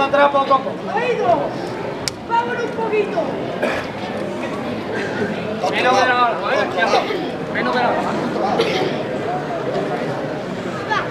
a poco a poco. ¡Oído! ¡Vámonos un poquito! Menos de la barba. ¿eh? Menos de la barba. Va.